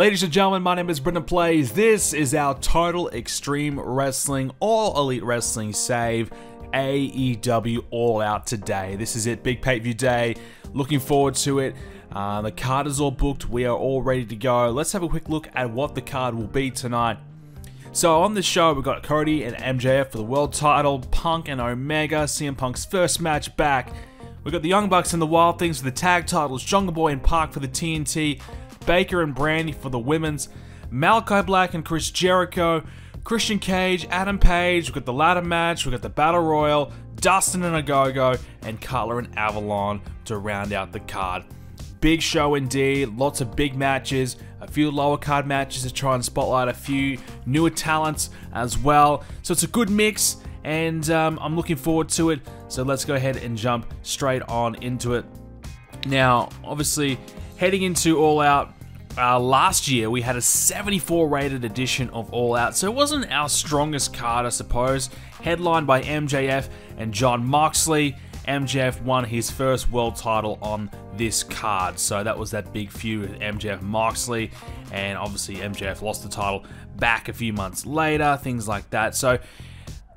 Ladies and gentlemen, my name is Brenden Plays. This is our Total Extreme Wrestling All Elite Wrestling Save AEW All Out today. This is it, big pay-per-view day. Looking forward to it. Uh, the card is all booked. We are all ready to go. Let's have a quick look at what the card will be tonight. So on this show, we've got Cody and MJF for the world title, Punk and Omega, CM Punk's first match back. We've got the Young Bucks and the Wild Things for the tag titles, Jungle Boy and PAC for the TNT, Baker and Brandi for the women's, Malakai Black and Chris Jericho, Christian Cage, Adam Page, we've got the ladder match, we've got the Battle Royal, Dustin and Ogogo, and Cutler and Avalon to round out the card. Big show indeed, lots of big matches, a few lower card matches to try and spotlight a few newer talents as well. So it's a good mix, and um, I'm looking forward to it. So let's go ahead and jump straight on into it. Now, obviously, heading into All Out, uh, last year we had a 74 rated edition of All Out, so it wasn't our strongest card, I suppose. Headlined by MJF and Jon Moxley. MJF won his first world title on this card, so that was that big feud with MJF Moxley, and obviously MJF lost the title back a few months later, things like that. So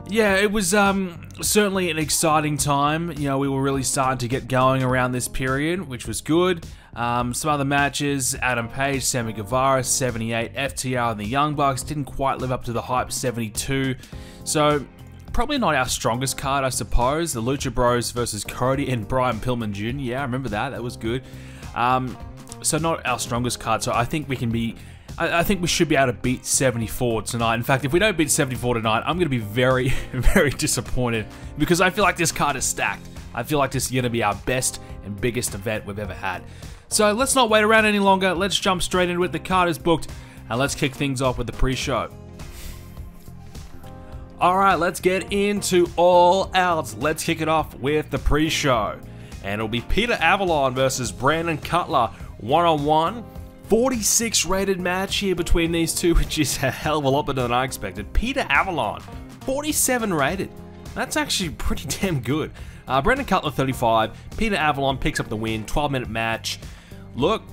yeah, it was um, certainly an exciting time. You know, we were really starting to get going around this period, which was good. Um, some other matches Adam Page, Sammy Guevara, 78, FTR, and the Young Bucks didn't quite live up to the hype, 72. So, probably not our strongest card, I suppose. The Lucha Bros versus Cody and Brian Pillman Jr. Yeah, I remember that. That was good. Um, so, not our strongest card. So, I think we can be. I, I think we should be able to beat 74 tonight. In fact, if we don't beat 74 tonight, I'm going to be very, very disappointed because I feel like this card is stacked. I feel like this is going to be our best and biggest event we've ever had. So let's not wait around any longer. Let's jump straight into it. The card is booked, and let's kick things off with the pre-show. All right, let's get into All outs. Let's kick it off with the pre-show, and it'll be Peter Avalon versus Brandon Cutler, one-on-one. 46 rated match here between these two, which is a hell of a lot better than I expected. Peter Avalon, 47 rated. That's actually pretty damn good. Uh, Brandon Cutler, 35. Peter Avalon picks up the win, 12 minute match. Look,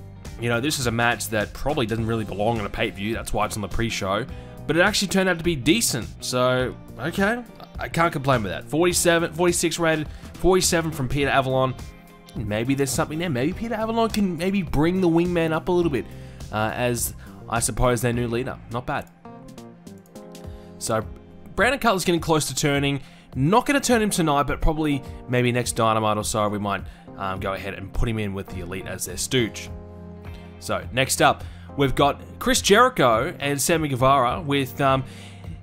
you know, this is a match that probably doesn't really belong on a pay-per-view, that's why it's on the pre-show, but it actually turned out to be decent, so, okay, I can't complain with that. 47, 46 rated, 47 from Peter Avalon, maybe there's something there, maybe Peter Avalon can maybe bring the wingman up a little bit, uh, as, I suppose, their new leader, not bad. So, Brandon Cutler's getting close to turning, not going to turn him tonight, but probably maybe next Dynamite or so we might um, go ahead and put him in with the Elite as their stooge. So, next up, we've got Chris Jericho and Sammy Guevara with um,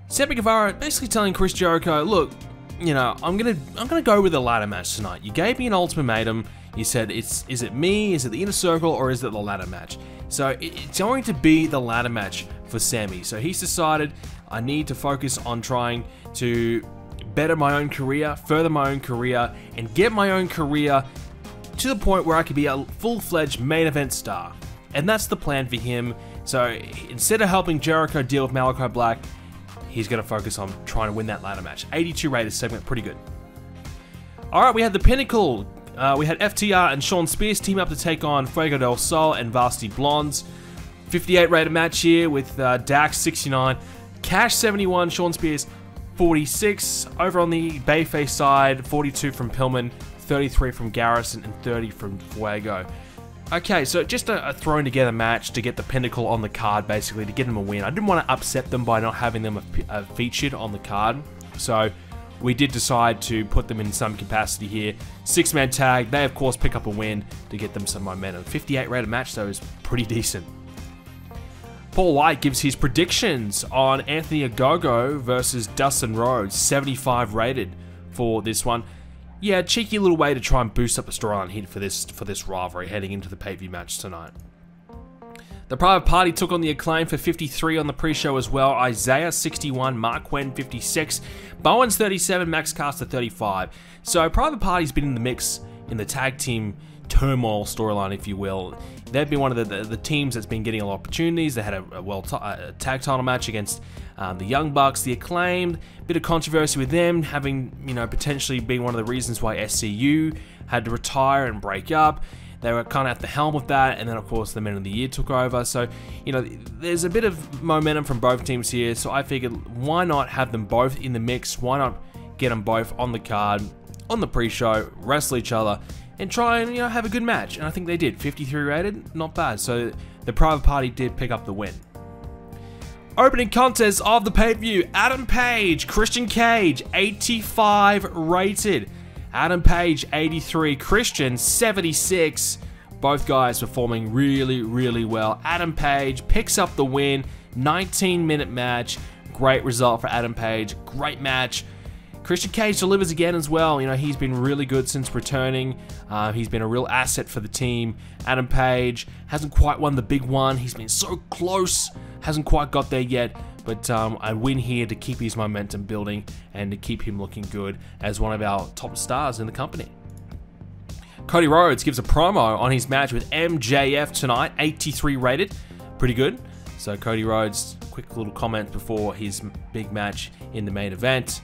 Sammy Guevara basically telling Chris Jericho, look, you know, I'm gonna I'm gonna go with a ladder match tonight. You gave me an ultimatum. You said it's is it me, is it the inner circle, or is it the ladder match? So it's going to be the ladder match for Sammy. So he's decided I need to focus on trying to better my own career, further my own career, and get my own career to the point where I could be a full fledged main event star. And that's the plan for him. So instead of helping Jericho deal with Malakai Black, he's going to focus on trying to win that ladder match. 82 rated segment, pretty good. Alright, we had the Pinnacle. Uh, we had FTR and Shawn Spears team up to take on Fuego del Sol and Varsity Blondes. 58 rated match here with uh, Dax 69, Cash 71, Shawn Spears 46. Over on the Bayface side, 42 from Pillman, 33 from Garrison, and 30 from Fuego. Okay, so just a, a, thrown together match to get the Pinnacle on the card, basically, to get them a win. I didn't want to upset them by not having them a, a featured on the card, so we did decide to put them in some capacity here. Six man tag, they of course pick up a win to get them some momentum. 58 rated match, though, is pretty decent. Paul White gives his predictions on Anthony Ogogo versus Dustin Rhodes, 75 rated for this one yeah, cheeky little way to try and boost up the storyline here for this for this rivalry heading into the pay-per-view match tonight. The Private Party took on the Acclaim for 53 on the pre-show as well. Isiah 61, Marq Quen 56, Bowens 37, Max Caster 35. So Private Party's been in the mix in the tag team turmoil storyline, if you will. They've been one of the, the, the, teams that's been getting a lot of opportunities. They had a, a world a tag title match against um, the Young Bucks, the Acclaimed. Bit of controversy with them having, you know, potentially been one of the reasons why SCU had to retire and break up. They were kind of at the helm of that, and then of course the Men of the Year took over. So you know, there's a bit of momentum from both teams here. So I figured, why not have them both in the mix? Why not get them both on the card, on the pre-show, wrestle each other, and try and you know have a good match? And I think they did. 53 rated, not bad. So the private party did pick up the win. Opening contest of the pay-per-view, Adam Page, Christian Cage, 85 rated. Adam Page, 83, Christian, 76. Both guys performing really, really well. Adam Page picks up the win, 19 minute match. Great result for Adam Page, great match. Christian Cage delivers again as well. You know, he's been really good since returning. Uh, he's been a real asset for the team. Adam Page hasn't quite won the big one. He's been so close, hasn't quite got there yet. But um, a win here to keep his momentum building and to keep him looking good as one of our top stars in the company. Cody Rhodes gives a promo on his match with MJF tonight, 83 rated. Pretty good. So Cody Rhodes, quick little comment before his big match in the main event.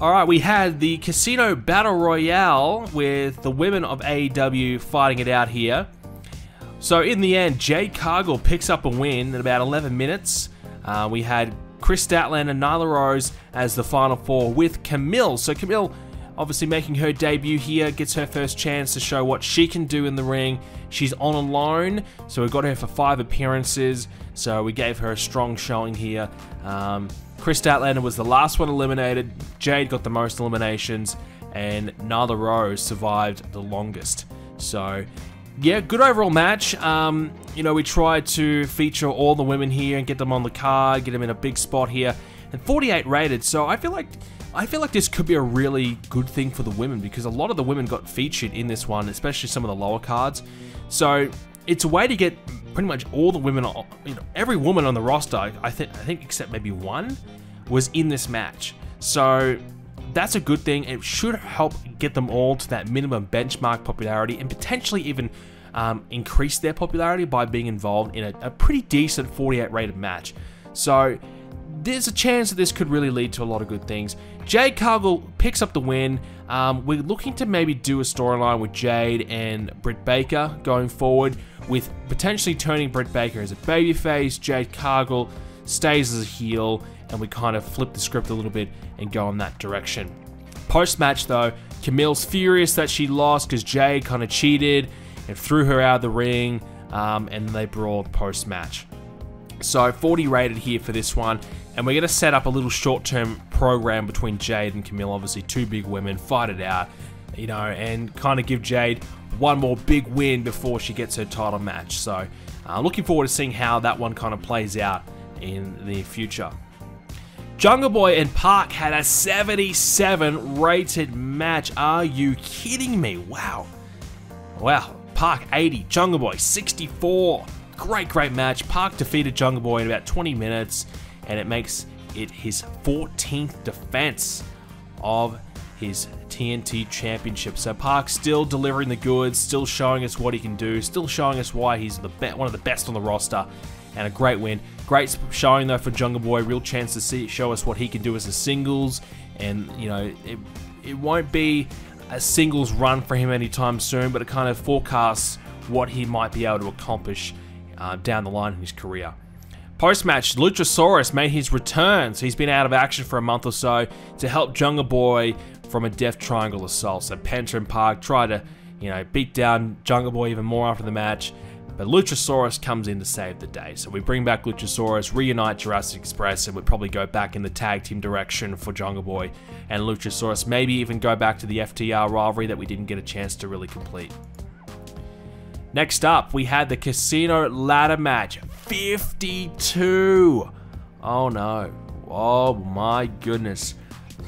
Alright, we had the Casino Battle Royale with the women of AEW fighting it out here. So in the end, Jade Cargill picks up a win in about 11 minutes. Uh, we had Kris Statlander and Nyla Rose as the final four with Kamille. So Kamille, obviously making her debut here, gets her first chance to show what she can do in the ring. She's on alone, so we got her for five appearances. So we gave her a strong showing here. Um, Kris Statlander was the last one eliminated. Jade got the most eliminations, and Nyla Rose survived the longest. So, yeah, good overall match. Um, you know, we tried to feature all the women here and get them on the card, get them in a big spot here, and 48 rated. So I feel like I feel like this could be a really good thing for the women because a lot of the women got featured in this one, especially some of the lower cards. So it's a way to get pretty much all the women, you know, every woman on the roster, I think, I think except maybe one, was in this match. So that's a good thing. It should help get them all to that minimum benchmark popularity and potentially even um, increase their popularity by being involved in a, a pretty decent 48 rated match. So there's a chance that this could really lead to a lot of good things. Jade Cargill picks up the win. Um, we're looking to maybe do a storyline with Jade and Britt Baker going forward, with potentially turning Britt Baker as a babyface. Jade Cargill stays as a heel, and we kind of flip the script a little bit and go in that direction. Post match, though, Kamille's furious that she lost because Jade kind of cheated and threw her out of the ring, um, and they brawled post match. So 40 rated here for this one. And we're going to set up a little short-term program between Jade and Kamille, Obviously, two big women, fight it out, you know, and kind of give Jade one more big win before she gets her title match. So, uh, looking forward to seeing how that one kind of plays out in the future. Jungle Boy and PAC had a 77 rated match. Are you kidding me? Wow. Wow. PAC 80, Jungle Boy 64. Great, great match. PAC defeated Jungle Boy in about 20 minutes, and it makes it his 14th defense of his TNT Championship. So PAC still delivering the goods, still showing us what he can do, still showing us why he's the one of the best on the roster, and a great win. Great showing though for Jungle Boy, real chance to see show us what he can do as a singles, and you know it, it won't be a singles run for him anytime soon, but it kind of forecasts what he might be able to accomplish uh, down the line in his career. Post match, Luchasaurus made his return, so he's been out of action for a month or so to help Jungle Boy from a Death Triangle assault. So Penta PAC try to, you know, beat down Jungle Boy even more after the match, but Luchasaurus comes in to save the day. So we bring back Luchasaurus, reunite Jurassic Express, and we probably go back in the tag team direction for Jungle Boy and Luchasaurus. Maybe even go back to the FTR rivalry that we didn't get a chance to really complete. Next up, we had the Casino Ladder Match. 52! Oh no. Oh my goodness.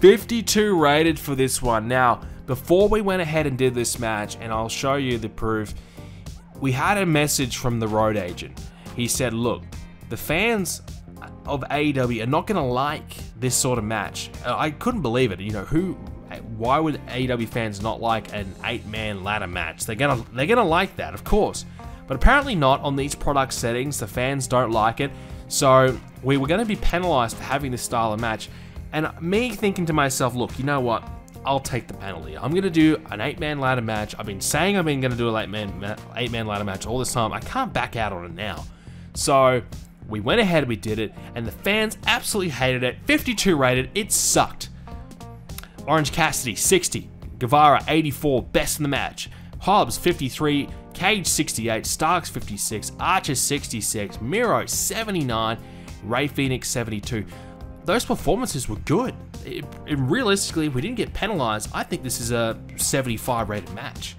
52 rated for this one. Now, before we went ahead and did this match, and I'll show you the proof, we had a message from the road agent. He said, look, the fans of AEW are not going to like this sort of match. Uh, I couldn't believe it. You know, who why would AEW fans not like an eight-man ladder match? They're gonna they're gonna like that, of course. But apparently not on these product settings. The fans don't like it. So we were going to be penalized for having this style of match. And me thinking to myself, look, you know what? I'll take the penalty. I'm gonna do an eight-man ladder match. I've been saying I've been gonna do an eight-man eight-man ladder match all this time. I can't back out on it now. So we went ahead, we did it, and the fans absolutely hated it. 52 rated, it sucked. Orange Cassidy 60, Guevara 84, best in the match. Hobbs 53, Cage 68, Starks 56, Archer 66, Miro 79, Rey Fenix 72. Those performances were good. It, it, realistically, if we didn't get penalized, I think this is a 75 rated match.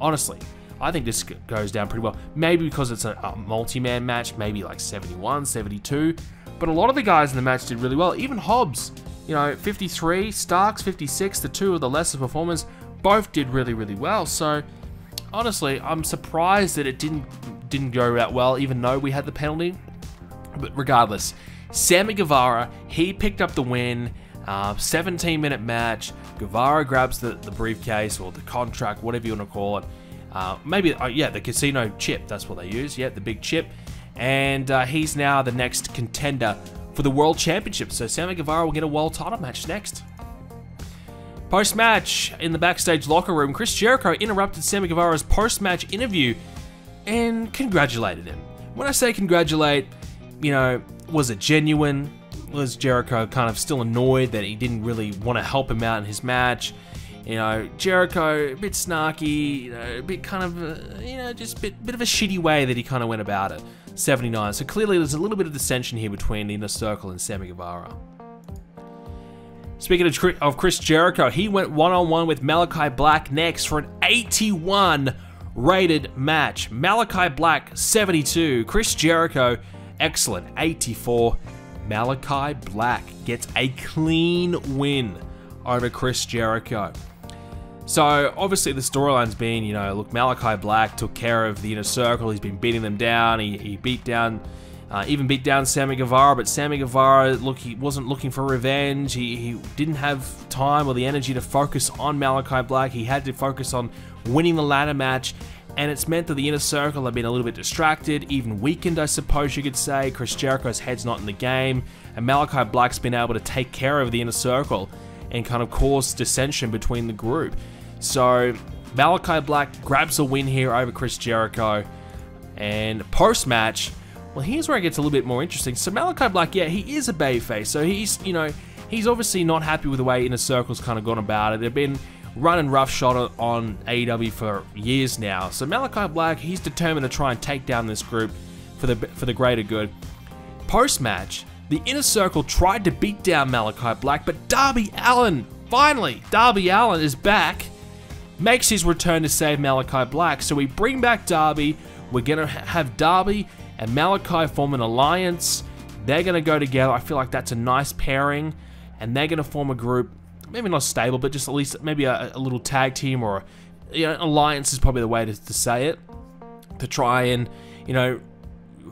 Honestly, I think this goes down pretty well. Maybe because it's a, a multi-man match, maybe like 71, 72. But a lot of the guys in the match did really well. Even Hobbs, you know, 53, Starks 56, the two of the lesser performers, both did really, really well. So honestly, I'm surprised that it didn't didn't go that well, even though we had the penalty. But regardless, Sammy Guevara, he picked up the win. Uh, 17 minute match. Guevara grabs the, the briefcase or the contract, whatever you want to call it. Uh, maybe, uh, yeah, the casino chip. That's what they use. Yeah, the big chip. And uh, he's now the next contender for the World Championship. So Sammy Guevara will get a world title match next. Post match in the backstage locker room, Chris Jericho interrupted Sammy Guevara's post match interview and congratulated him. When I say congratulate, you know, was it genuine? Was Jericho kind of still annoyed that he didn't really want to help him out in his match? You know, Jericho, a bit snarky, you know, a bit kind of, uh, you know, just a bit, bit of a shitty way that he kind of went about it. 79. So clearly there's a little bit of dissension here between the Inner Circle and Sammy Guevara. Speaking of Chris Jericho, he went one on one with Malakai Black next for an 81 rated match. Malakai Black 72, Chris Jericho excellent 84. Malakai Black gets a clean win over Chris Jericho. So obviously the storyline's been, you know, look, Malakai Black took care of the inner circle. He's been beating them down. He, he beat down, uh, even beat down Sammy Guevara. But Sammy Guevara, look, he wasn't looking for revenge. He, he didn't have time or the energy to focus on Malakai Black. He had to focus on winning the ladder match. And it's meant that the inner circle have been a little bit distracted, even weakened, I suppose you could say. Chris Jericho's head's not in the game, and Malakai Black's been able to take care of the inner circle and kind of cause dissension between the group. So Malakai Black grabs a win here over Chris Jericho. And post match, well, here's where it gets a little bit more interesting. So Malakai Black, yeah, he is a babyface. So he's, you know, he's obviously not happy with the way Inner Circle's kind of gone about it. They've been running roughshod on AEW for years now. So Malakai Black, he's determined to try and take down this group for the for the greater good. Post match, the Inner Circle tried to beat down Malakai Black, but Darby Allin, finally, Darby Allin is back makes his return to save Malakai Black. So we bring back Darby. We're going to have Darby and Malakai form an alliance. They're going to go together. I feel like that's a nice pairing. And they're going to form a group, maybe not stable, but just at least maybe a, a little tag team or a, you know, alliance is probably the way to, to say it. To try and, you know,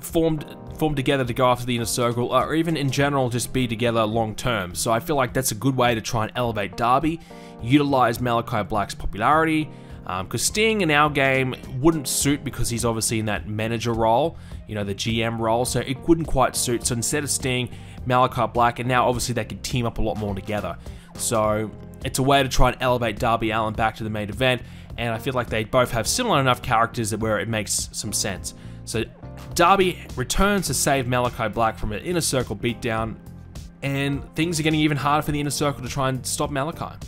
formed form together to go after the inner circle, or even in general just be together long term. So I feel like that's a good way to try and elevate Darby utilize Malakai Black's popularity. Because um, Sting in our game wouldn't suit because he's obviously in that manager role, you know, the GM role, so it wouldn't quite suit. So instead of Sting, Malakai Black, and now obviously they could team up a lot more together. So it's a way to try and elevate Darby Allin back to the main event, and I feel like they both have similar enough characters that where it makes some sense. So Darby returns to save Malakai Black from an inner circle beatdown, and things are getting even harder for the inner circle to try and stop Malakai.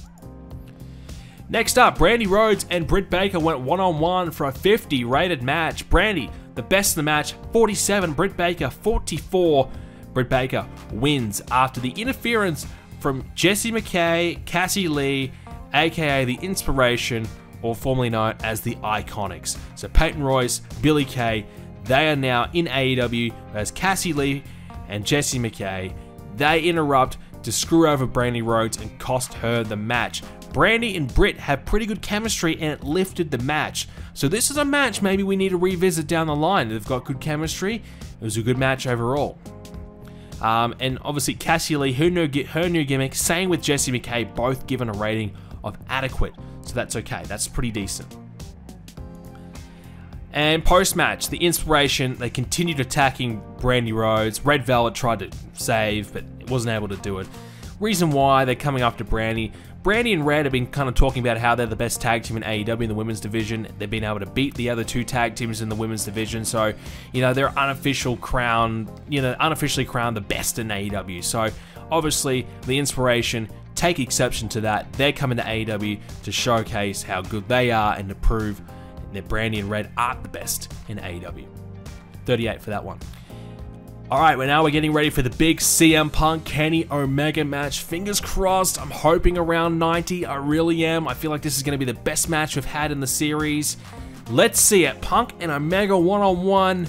Next up, Brandi Rhodes and Britt Baker went one on one for a 50 rated match. Brandi, the best in the match, 47. Britt Baker, 44. Britt Baker wins after the interference from Jessie McKay, Cassie Lee, aka The Inspiration, or formerly known as the Iconics. So Peyton Royce, Billie Kay, they are now in AEW as Cassie Lee and Jessie McKay. They interrupt to screw over Brandi Rhodes and cost her the match. Brandi and Britt have pretty good chemistry and it lifted the match. So this is a match maybe we need to revisit down the line. They've got good chemistry. It was a good match overall. Um, and obviously Cassie Lee, her new, her new gimmick, same with Jessie McKay, both given a rating of adequate. So that's okay. That's pretty decent. And post match, the inspiration, they continued attacking Brandi Rhodes. Red Velvet tried to save, but wasn't able to do it. Reason why they're coming after Brandi. Brandi and Red have been kind of talking about how they're the best tag team in AEW in the women's division. They've been able to beat the other two tag teams in the women's division. So, you know, they're unofficial crown, you know, unofficially crowned the best in AEW. So, obviously, the inspiration, take exception to that. They're coming to AEW to showcase how good they are and to prove that Brandi and Red aren't the best in AEW. 38 for that one. All right, well now we're getting ready for the big CM Punk Kenny Omega match. Fingers crossed. I'm hoping around 90. I really am. I feel like this is going to be the best match we've had in the series. Let's see it. Punk and Omega one on one.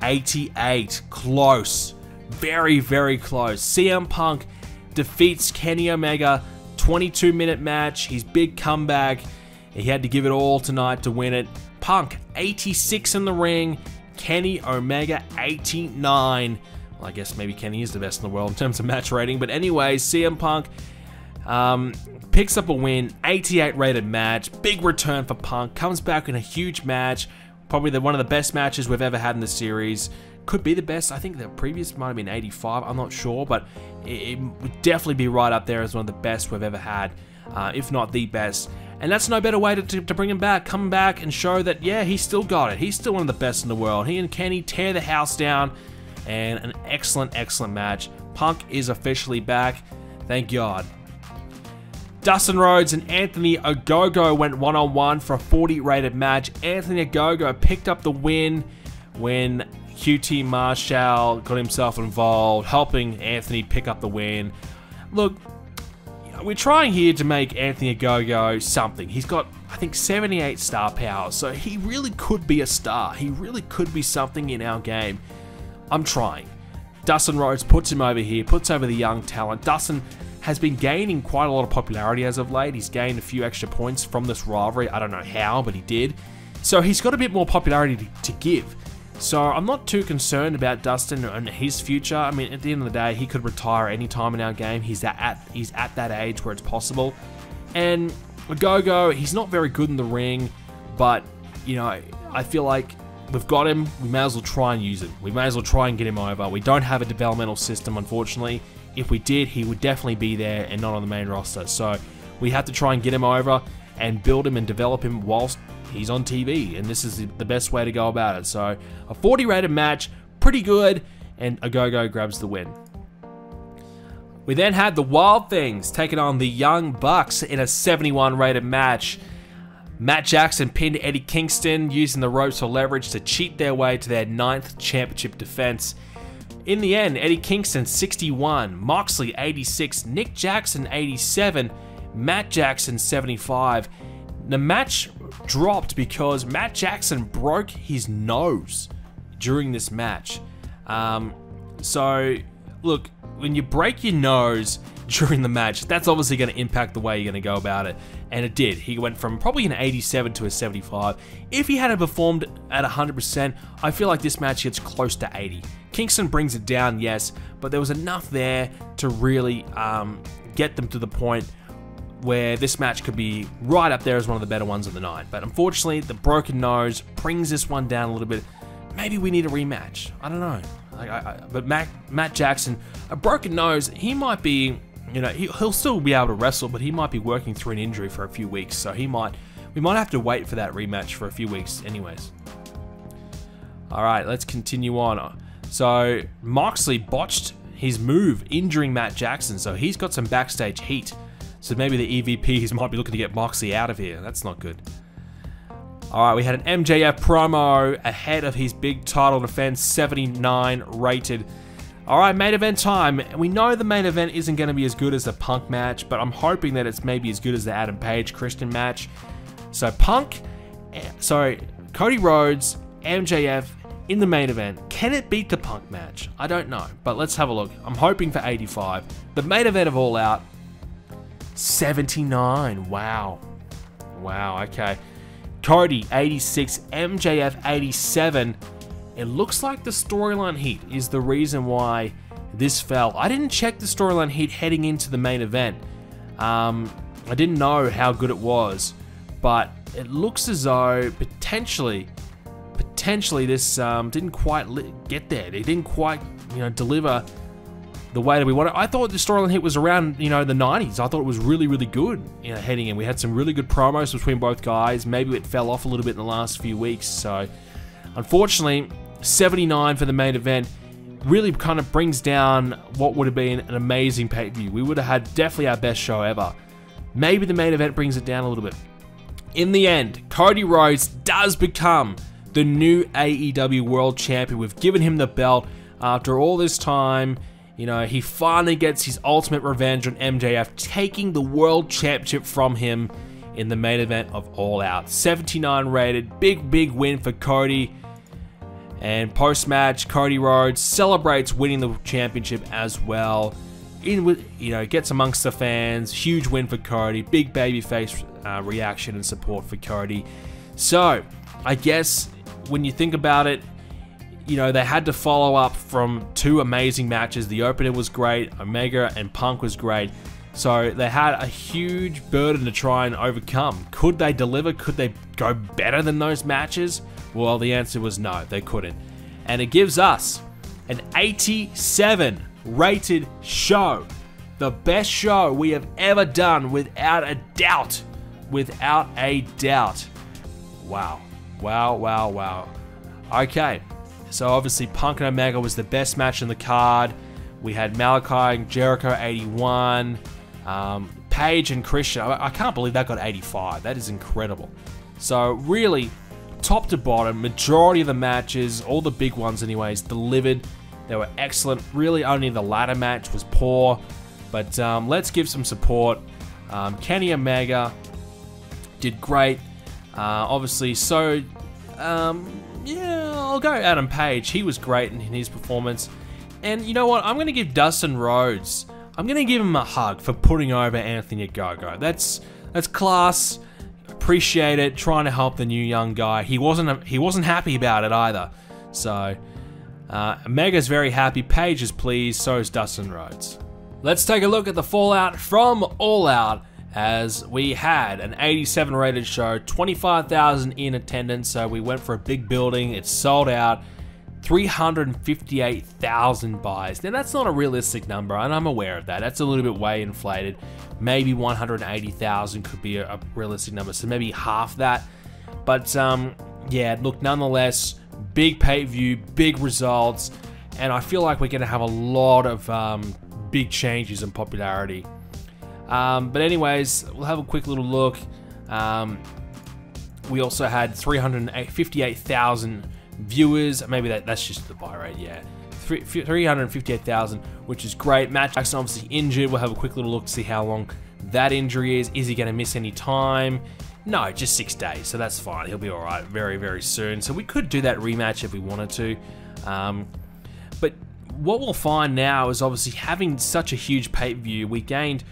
88. Close. Very, very close. CM Punk defeats Kenny Omega. 22 minute match. His big comeback. He had to give it all tonight to win it. Punk 86 in the ring. Kenny Omega 89. Well, I guess maybe Kenny is the best in the world in terms of match rating. But anyway, CM Punk um, picks up a win, 88 rated match, big return for Punk, comes back in a huge match, probably the, one of the best matches we've ever had in the series. Could be the best. I think the previous might have been 85. I'm not sure, but it, it would definitely be right up there as one of the best we've ever had, uh, if not the best. And that's no better way to, to, to, bring him back, come back and show that, yeah, he's still got it. He's still one of the best in the world. He and Kenny tear the house down, and an excellent, excellent match. Punk is officially back. Thank God. Dustin Rhodes and Anthony Ogogo went one on one for a 40 rated match. Anthony Ogogo picked up the win when QT Marshall got himself involved, helping Anthony pick up the win. Look, we're trying here to make Anthony Ogogo something. He's got, I think, 78 star power, so he really could be a star. He really could be something in our game. I'm trying. Dustin Rhodes puts him over here, puts over the young talent. Dustin has been gaining quite a lot of popularity as of late. He's gained a few extra points from this rivalry. I don't know how, but he did. So he's got a bit more popularity to, to give. So I'm not too concerned about Dustin and his future. I mean, at the end of the day, he could retire any time in our game. He's at he's at that age where it's possible. And Go he's not very good in the ring, but you know, I feel like we've got him. We may as well try and use him. We may as well try and get him over. We don't have a developmental system, unfortunately. If we did, he would definitely be there and not on the main roster. So we have to try and get him over and build him and develop him whilst he's on TV, and this is the best way to go about it. So, a 40 rated match, pretty good, and Ogogo grabs the win. We then had the Wild Things taking on the Young Bucks in a 71 rated match. Matt Jackson pinned Eddie Kingston using the ropes for leverage to cheat their way to their ninth championship defense. In the end, Eddie Kingston 61, Moxley 86, Nick Jackson 87, Matt Jackson 75. The match dropped because Matt Jackson broke his nose during this match. Um, so, look, when you break your nose during the match, that's obviously going to impact the way you're going to go about it. And it did. He went from probably an 87 to a 75. If he had performed at 100%, I feel like this match gets close to 80. Kingston brings it down, yes, but there was enough there to really um, get them to the point where this match could be right up there as one of the better ones of the night. But unfortunately, the broken nose brings this one down a little bit. Maybe we need a rematch. I don't know. I, I, but Matt, Matt Jackson, a broken nose, he might be, you know, he, will still be able to wrestle, but he might be working through an injury for a few weeks. So he might, we might have to wait for that rematch for a few weeks, anyways. All right, let's continue on. So Moxley botched his move, injuring Matt Jackson. So he's got some backstage heat. So maybe the EVPs might be looking to get Moxley out of here. That's not good. Alright, we had an MJF promo ahead of his big title defense, 79 rated. Alright, main event time. We know the main event isn't going to be as good as the Punk match, but I'm hoping that it's maybe as good as the Adam Page Christian match. So Punk, eh, sorry, Cody Rhodes, MJF in the main event. Can it beat the Punk match? I don't know, but let's have a look. I'm hoping for 85. The main event of All Out, 79. Wow. Wow, okay. Cody, 86. MJF, 87. It looks like the storyline heat is the reason why this fell. I didn't check the storyline heat heading into the main event. Um, I didn't know how good it was, but it looks as though potentially, potentially this um, didn't quite get there. They didn't quite, you know, deliver the way that we wanted. I thought the storyline hit was around, you know, the 90s. I thought it was really, really good, you know, heading in. We had some really good promos between both guys. Maybe it fell off a little bit in the last few weeks. So, unfortunately, 79 for the main event really kind of brings down what would have been an amazing pay-per-view. We would have had definitely our best show ever. Maybe the main event brings it down a little bit. In the end, Cody Rhodes does become the new AEW World Champion. We've given him the belt after all this time. You know, he finally gets his ultimate revenge on MJF, taking the World Championship from him in the main event of All Out. 79 rated, big, big win for Cody. And post match, Cody Rhodes celebrates winning the championship as well. In with you know, gets amongst the fans. Huge win for Cody. Big babyface uh, reaction and support for Cody. So, I guess when you think about it, you know, they had to follow up from two amazing matches. The opener was great, Omega and Punk was great. So they had a huge burden to try and overcome. Could they deliver? Could they go better than those matches? Well, the answer was no, they couldn't. And it gives us an 87 rated show. The best show we have ever done without a doubt. Without a doubt. Wow. Wow, wow, wow. Okay, so obviously Punk and Omega was the best match in the card. We had Malakai and Jericho 81. Um, and Christian, I, I can't believe that got 85. That is incredible. So really, top to bottom, majority of the matches, all the big ones anyways, delivered. They were excellent. Really, only the ladder match was poor. But um, let's give some support. Um, Kenny Omega did great. Uh, obviously, so um, yeah, I'll go Adam Page. He was great in his performance. And you know what? I'm going to give Dustin Rhodes. I'm going to give him a hug for putting over Anthony Ogogo. That's that's class. Appreciate it. Trying to help the new young guy. He wasn't he wasn't happy about it either. So uh, Mega's very happy. Page is pleased. So is Dustin Rhodes. Let's take a look at the fallout from All Out as we had an 87 rated show, 25,000 in attendance, so we went for a big building, it sold out, 358,000 buys. Now that's not a realistic number, and I'm aware of that. That's a little bit way inflated. Maybe 180,000 could be a, a, realistic number, so maybe half that. But um, yeah, look, nonetheless, big pay-view, big results, and I feel like we're going to have a lot of um, big changes in popularity um, but anyways, we'll have a quick little look. Um, we also had 358,000 viewers. Maybe that, that's just the buy rate, yeah. 358,000, which is great. Matt Jackson obviously injured. We'll have a quick little look to see how long that injury is. Is he going to miss any time? No, just six days, so that's fine. He'll be all right very, very soon. So we could do that rematch if we wanted to. Um, but what we'll find now is obviously having such a huge pay-per-view, we gained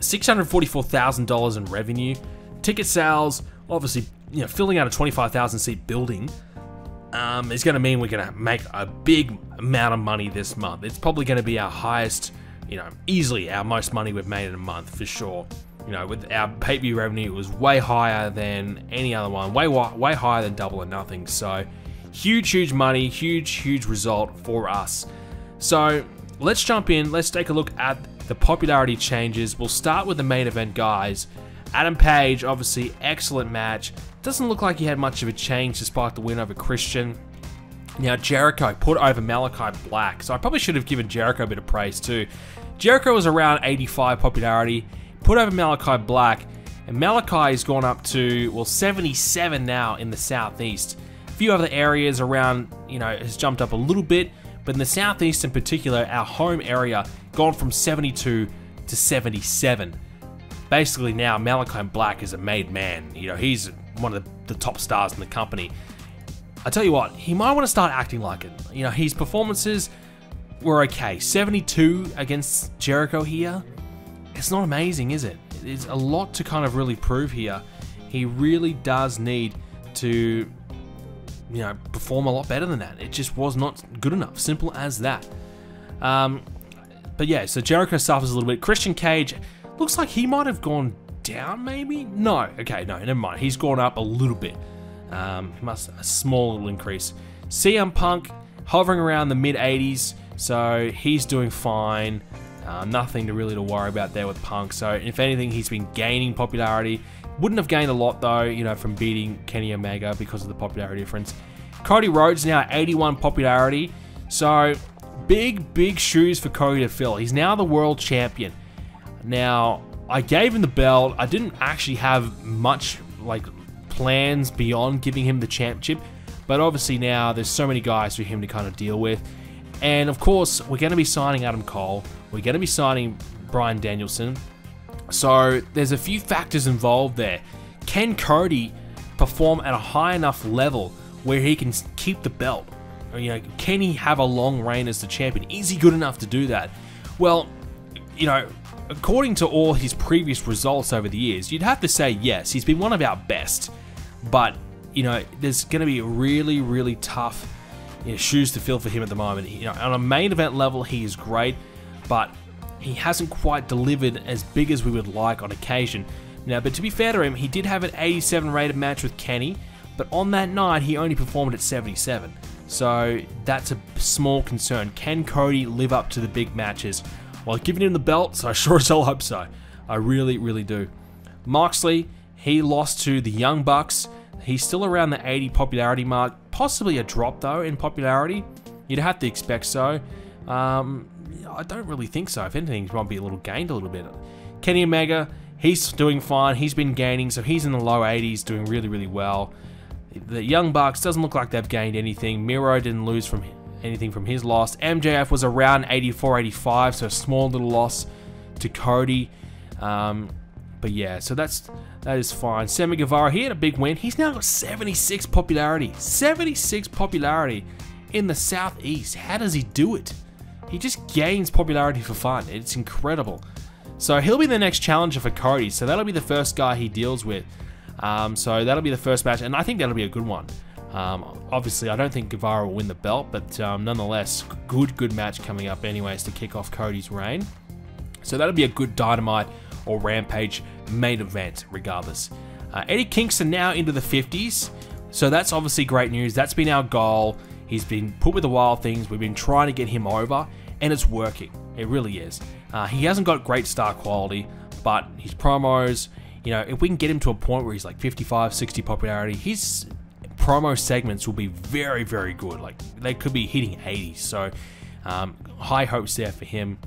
$644,000 in revenue. Ticket sales, obviously, you know, filling out a 25,000 seat building um, is going to mean we're going to make a big amount of money this month. It's probably going to be our highest, you know, easily our most money we've made in a month for sure. You know, with our pay-per-view revenue, it was way higher than any other one, way way higher than Double or Nothing. So, huge, huge money, huge, huge result for us. So, let's jump in. Let's take a look at the popularity changes. We'll start with the main event guys. Adam Page, obviously, excellent match. Doesn't look like he had much of a change despite the win over Christian. Now, Jericho put over Malakai Black, so I probably should have given Jericho a bit of praise too. Jericho was around 85 popularity, put over Malakai Black, and Malakai has gone up to, well, 77 now in the Southeast. A few other areas around, you know, has jumped up a little bit, but in the Southeast in particular, our home area, gone from 72 to 77. Basically now, Malakai Black is a made man. You know, he's one of the, the top stars in the company. I tell you what, he might want to start acting like it. You know, his performances were okay. 72 against Jericho here, it's not amazing, is it? It's a lot to kind of really prove here. He really does need to you know, perform a lot better than that. It just was not good enough. Simple as that. Um, but yeah, so Jericho suffers a little bit. Christian Cage looks like he might have gone down, maybe? No. Okay, no, never mind. He's gone up a little bit. Um, must a small little increase. CM Punk hovering around the mid 80s. So he's doing fine. Uh, nothing to really to worry about there with Punk. So if anything, he's been gaining popularity. Wouldn't have gained a lot though, you know, from beating Kenny Omega because of the popularity difference. Cody Rhodes now 81 popularity. So big, big shoes for Cody to fill. He's now the world champion. Now, I gave him the belt. I didn't actually have much like plans beyond giving him the championship, but obviously now there's so many guys for him to kind of deal with. And of course, we're going to be signing Adam Cole. We're going to be signing Bryan Danielson. So there's a few factors involved there. Can Cody perform at a high enough level where he can keep the belt? You know, can he have a long reign as the champion? Is he good enough to do that? Well, you know, according to all his previous results over the years, you'd have to say yes, he's been one of our best. But, you know, there's going to be really, really tough you know, shoes to fill for him at the moment. You know, on a main event level, he is great, but he hasn't quite delivered as big as we would like on occasion. Now, but to be fair to him, he did have an 87 rated match with Kenny, but on that night, he only performed at 77. So that's a small concern. Can Cody live up to the big matches? Well, giving him the belt, so I sure as hell hope so. I really, really do. Moxley, he lost to the Young Bucks. He's still around the 80 popularity mark, possibly a drop though in popularity. You'd have to expect so. Um, I don't really think so. If anything, he might be a little gained a little bit. Kenny Omega, he's doing fine. He's been gaining, so he's in the low 80s, doing really, really well. The Young Bucks doesn't look like they've gained anything. Miro didn't lose from anything from his loss. MJF was around 84, 85, so a small little loss to Cody. Um, but yeah, so that's that is fine. Sammy Guevara, he had a big win. He's now got 76 popularity. 76 popularity in the Southeast. How does he do it? He just gains popularity for fun. It's incredible. So he'll be the next challenger for Cody. So that'll be the first guy he deals with. Um, so that'll be the first match, and I think that'll be a good one. Um, obviously, I don't think Guevara will win the belt, but um, nonetheless, good, good match coming up, anyways, to kick off Cody's reign. So that'll be a good Dynamite or Rampage main event, regardless. Uh, Eddie Kingston now into the 50s, so that's obviously great news. That's been our goal. He's been put with the Wild Things. We've been trying to get him over, and it's working. It really is. Uh, he hasn't got great star quality, but his promos, you know, if we can get him to a point where he's like 55, 60 popularity, his promo segments will be very, very good. Like they could be hitting 80. So um, high hopes there for him.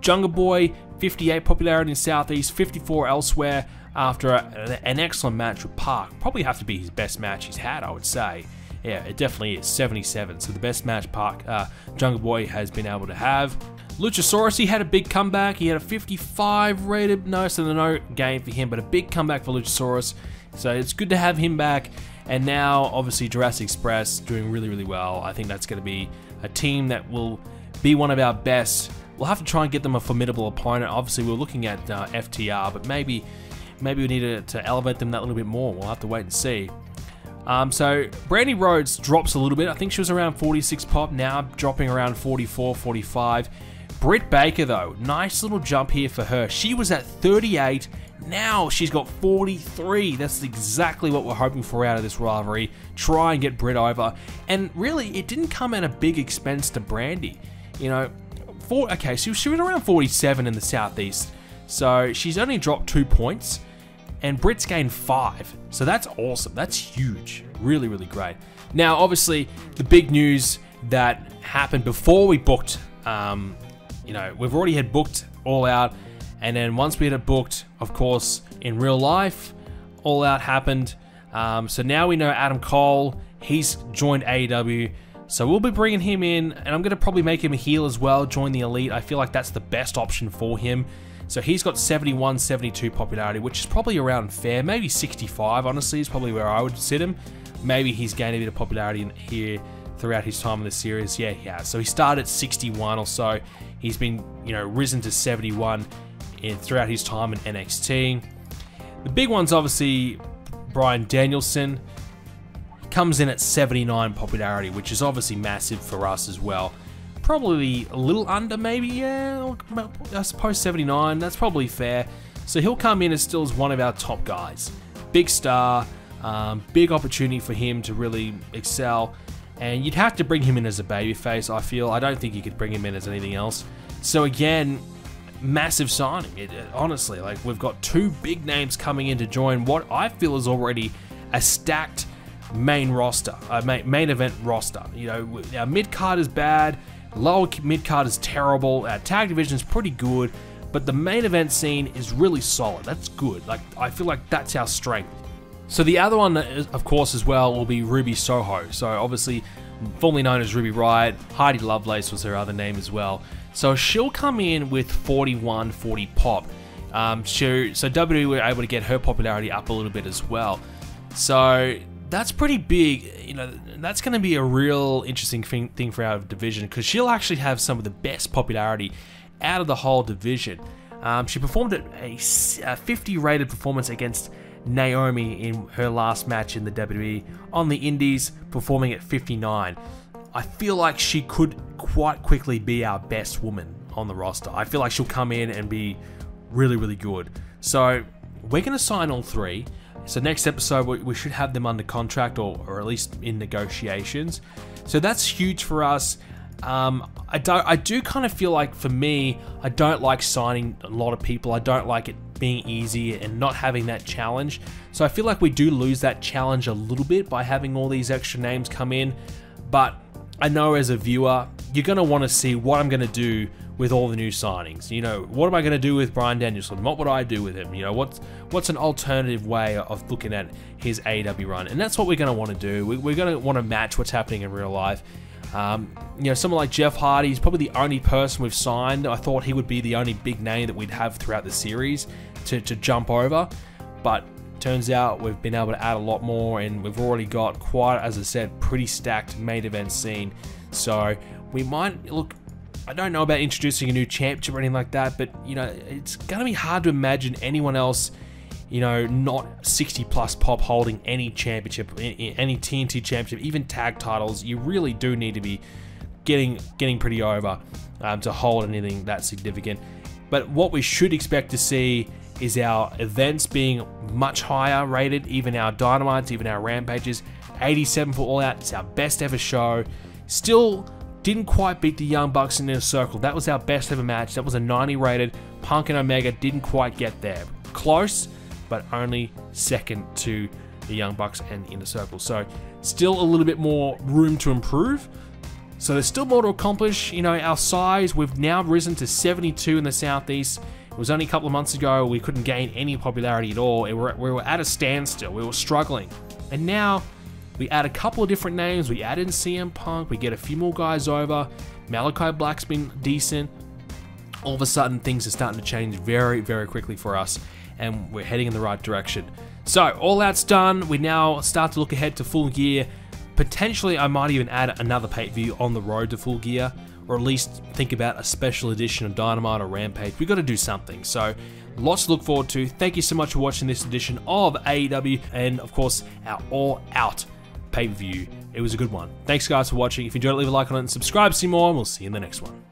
Jungle Boy, 58 popularity in Southeast, 54 elsewhere after a, an excellent match with PAC. Probably have to be his best match he's had, I would say. Yeah, it definitely is 77. So the best match PAC uh, Jungle Boy has been able to have. Luchasaurus, he had a big comeback. He had a 55 rated, no, so no game for him, but a big comeback for Luchasaurus. So it's good to have him back. And now, obviously, Jurassic Express doing really, really well. I think that's going to be a team that will be one of our best. We'll have to try and get them a formidable opponent. Obviously, we're looking at uh, FTR, but maybe maybe we need to, to, elevate them that little bit more. We'll have to wait and see. Um, so Brandi Rhodes drops a little bit. I think she was around 46 pop, now dropping around 44, 45. Britt Baker, though, nice little jump here for her. She was at 38 now she's got 43. That's exactly what we're hoping for out of this rivalry. Try and get Britt over. And really, it didn't come at a big expense to Brandi. You know, four, okay, so she was around 47 in the Southeast. So she's only dropped two points. And Britt's gained five. So that's awesome. That's huge. Really, really great. Now, obviously, the big news that happened before we booked, um, you know, we've already had booked all out and then once we had it booked, of course, in real life, All Out happened. Um, so now we know Adam Cole, he's joined AEW. So we'll be bringing him in, and I'm going to probably make him a heel as well, join the Elite. I feel like that's the best option for him. So he's got 71, 72 popularity, which is probably around fair. Maybe 65, honestly, is probably where I would sit him. Maybe he's gained a bit of popularity in here throughout his time in the series. Yeah, he has. So he started at 61 or so. He's been, you know, risen to 71 in, throughout his time in NXT. The big one's obviously Bryan Danielson. Comes in at 79 popularity, which is obviously massive for us as well. Probably a little under, maybe, yeah, I suppose 79, that's probably fair. So he'll come in as still as one of our top guys. Big star, um, big opportunity for him to really excel. and you'd have to bring him in as a babyface. I feel I don't think you could bring him in as anything else. So again, massive signing. It, it, honestly, like we've got two big names coming in to join what I feel is already a stacked main roster, a main, main event roster. You know, our mid card is bad, lower mid card is terrible, our tag division is pretty good, but the main event scene is really solid. That's good. Like I feel like that's our strength. So the other one, of course, as well, will be Ruby Soho. So obviously, formerly known as Ruby Riot, Heidi Lovelace was her other name as well. So she'll come in with 41, 40 pop. Um, she, so WWE were able to get her popularity up a little bit as well. So that's pretty big. You know, that's going to be a real interesting thing, thing for our division because she'll actually have some of the best popularity out of the whole division. Um, she performed a, a 50 rated performance against Naomi in her last match in the WWE on the Indies, performing at 59. I feel like she could quite quickly be our best woman on the roster. I feel like she'll come in and be really, really good. So we're going to sign all three. So next episode, we should have them under contract or, or at least in negotiations. So that's huge for us. Um, I don't. I do kind of feel like for me, I don't like signing a lot of people. I don't like it being easy and not having that challenge. So I feel like we do lose that challenge a little bit by having all these extra names come in. But I know as a viewer, you're going to want to see what I'm going to do with all the new signings. You know, what am I going to do with Bryan Danielson? What would I do with him? You know, what's what's an alternative way of looking at his AEW run? And that's what we're going to want to do. We, are going to want to match what's happening in real life. Um, you know, someone like Jeff Hardy is probably the only person we've signed. I thought he would be the only big name that we'd have throughout the series to, to jump over, but turns out we've been able to add a lot more and we've already got quite, as I said, pretty stacked main event scene. So we might look. I don't know about introducing a new championship or anything like that, but you know, it's gonna be hard to imagine anyone else, you know, not 60 plus pop holding any championship, any TNT championship, even tag titles. You really do need to be getting getting pretty over um, to hold anything that significant. But what we should expect to see is our events being much higher rated, even our dynamites, even our rampages. 87 for All Out, it's our best ever show. Still didn't quite beat the Young Bucks in Inner Circle. That was our best ever match. That was a 90 rated. Punk and Omega didn't quite get there. Close, but only second to the Young Bucks and Inner Circle. So still a little bit more room to improve. So there's still more to accomplish. You know, our size, we've now risen to 72 in the Southeast. It was only a couple of months ago we couldn't gain any popularity at all. We were, we were at a standstill. We were struggling. And now we add a couple of different names. We add in CM Punk. We get a few more guys over. Malakai Black's been decent. All of a sudden, things are starting to change very, very quickly for us. And we're heading in the right direction. So, all that's done. We now start to look ahead to full gear. Potentially, I might even add another pay view on the road to full gear or at least think about a special edition of Dynamite or Rampage. We've got to do something. So, lots to look forward to. Thank you so much for watching this edition of AEW and, of course, our All Out pay per view. It was a good one. Thanks, guys, for watching. If you enjoyed it, leave a like on it and subscribe to see more, and we'll see you in the next one.